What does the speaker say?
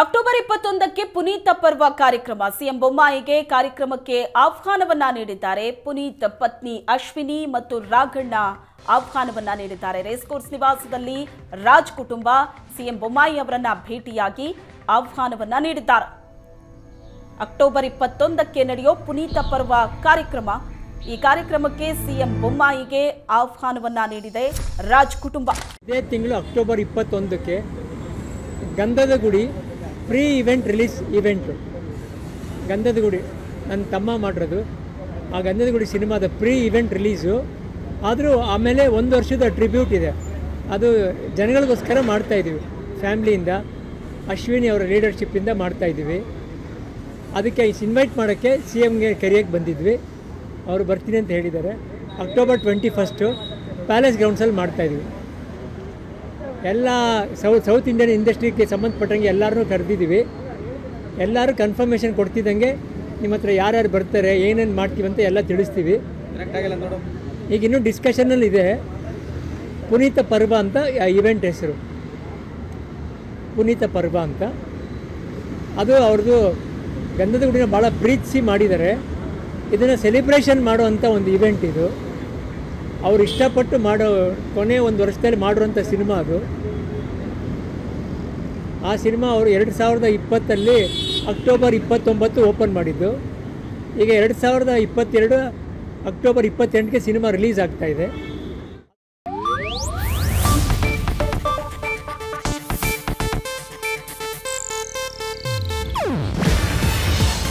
October ಇಪ್ಪತ್ತೊಂದಕ್ಕೆ Puneeth ಪರ್ವ ಕಾರ್ಯಕ್ರಮ. CM ಬೊಮ್ಮಾಯಿಗೆ ಕಾರ್ಯಕ್ರಮಕ್ಕೆ ಆಹ್ವಾನವನ್ನ ನೀಡಿದ್ದಾರೆ. ಪುನೀತ್ ಪತ್ನಿ ಅಶ್ವಿನಿ ಮತ್ತು ರಾಘಣ್ಣ ಆಹ್ವಾನವನ್ನ ನೀಡಿದ್ದಾರೆ. ರೇಸ್ಕೋರ್ಸ್ ನಿವಾಸದಲ್ಲಿ ರಾಜ್ ಕುಟುಂಬ, ಸಿಎಂ ಬೊಮ್ಮಾಯಿ ಅವರನ್ನ ಭೇಟಿಯಾಗಿ ಆಹ್ವಾನವನ್ನ ನೀಡಿದ್ದಾರೆ. ಅಕ್ಟೋಬರ್ ಇಪ್ಪತ್ತೊಂದಕ್ಕೆ ನಡೆಯೋ ಪುನೀತ ಪರ್ವ ಕಾರ್ಯಕ್ರಮ. ಈ ಕಾರ್ಯಕ್ರಮಕ್ಕೆ ಸಿಎಂ ಬೊಮ್ಮಾಯಿಗೆ ಆಹ್ವಾನವನ್ನ ನೀಡಿದೆ ರಾಜ್ ಕುಟುಂಬ. ಇದೇ ತಿಂಗಳು ಅಕ್ಟೋಬರ್ ಇಪ್ಪತ್ತೊಂದಕ್ಕೆ ಗಂಧದ ಗುಡಿ ಪ್ರೀ ಇವೆಂಟ್ ರಿಲೀಸ್ ಇವೆಂಟು. ಗಂಧದ ಗುಡಿ ನನ್ನ ತಮ್ಮ ಮಾಡಿರೋದು. ಆ ಗಂಧದ ಗುಡಿ ಸಿನಿಮಾದ ಪ್ರೀ ಇವೆಂಟ್ ರಿಲೀಸು. ಆದರೂ ಆಮೇಲೆ ಒಂದು ವರ್ಷದ ಟ್ರಿಬ್ಯೂಟ್ ಇದೆ. ಅದು ಜನಗಳಿಗೋಸ್ಕರ ಮಾಡ್ತಾಯಿದ್ದೀವಿ ಫ್ಯಾಮ್ಲಿಯಿಂದ, ಅಶ್ವಿನಿ ಅವರ ಲೀಡರ್ಶಿಪ್ಪಿಂದ ಮಾಡ್ತಾಯಿದ್ದೀವಿ ಅದಕ್ಕೆ ಇನ್ವೈಟ್ ಮಾಡೋಕ್ಕೆ ಸಿ ಎಮ್ಗೆ ಕರಿಯಕ್ಕೆ ಬಂದಿದ್ವಿ. ಅವರು ಬರ್ತೀನಿ ಅಂತ ಹೇಳಿದ್ದಾರೆ. ಅಕ್ಟೋಬರ್ ಟ್ವೆಂಟಿ ಫಸ್ಟು ಪ್ಯಾಲೇಸ್ ಗ್ರೌಂಡ್ಸಲ್ಲಿ ಮಾಡ್ತಾಯಿದ್ವಿ ಎಲ್ಲ ಸೌತ್ ಸೌತ್ ಇಂಡಿಯನ್ ಇಂಡಸ್ಟ್ರಿಗೆ ಸಂಬಂಧಪಟ್ಟಂಗೆ ಎಲ್ಲರೂ ಕರೆದಿದ್ದೀವಿ. ಎಲ್ಲರೂ ಕನ್ಫರ್ಮೇಷನ್ ಕೊಡ್ತಿದ್ದಂಗೆ ನಿಮ್ಮ ಹತ್ರ ಯಾರ್ಯಾರು ಬರ್ತಾರೆ ಏನೇನು ಮಾಡ್ತೀವಿ ಅಂತ ಎಲ್ಲ ತಿಳಿಸ್ತೀವಿ. ಈಗ ಇನ್ನೂ ಡಿಸ್ಕಷನಲ್ಲಿ ಇದೆ. ಪುನೀತ ಪರ್ವ ಅಂತ ಇವೆಂಟ್ ಹೆಸರು. ಪುನೀತ ಪರ್ವ ಅಂತ. ಅದು ಅವ್ರದ್ದು ಗಂಧದ ಗುಡಿನ ಭಾಳ ಪ್ರೀತಿಸಿ ಮಾಡಿದ್ದಾರೆ. ಇದನ್ನು ಸೆಲೆಬ್ರೇಷನ್ ಮಾಡುವಂಥ ಒಂದು ಇವೆಂಟ್ ಇದು. ಅವ್ರು ಇಷ್ಟಪಟ್ಟು ಮಾಡೋ ಕೊನೆ ಒಂದು ವರ್ಷದಲ್ಲಿ ಮಾಡಿರೋಂಥ ಸಿನಿಮಾ ಅದು. ಆ ಸಿನಿಮಾ ಅವರು ಎರಡು ಸಾವಿರದ ಇಪ್ಪತ್ತಲ್ಲಿ ಅಕ್ಟೋಬರ್ ಇಪ್ಪತ್ತೊಂಬತ್ತು ಓಪನ್ ಮಾಡಿದ್ದು. ಈಗ ಎರಡು ಸಾವಿರದ ಇಪ್ಪತ್ತೆರಡು ಅಕ್ಟೋಬರ್ ಇಪ್ಪತ್ತೆಂಟಕ್ಕೆ ಸಿನಿಮಾ ರಿಲೀಸ್ ಆಗ್ತಾ